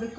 public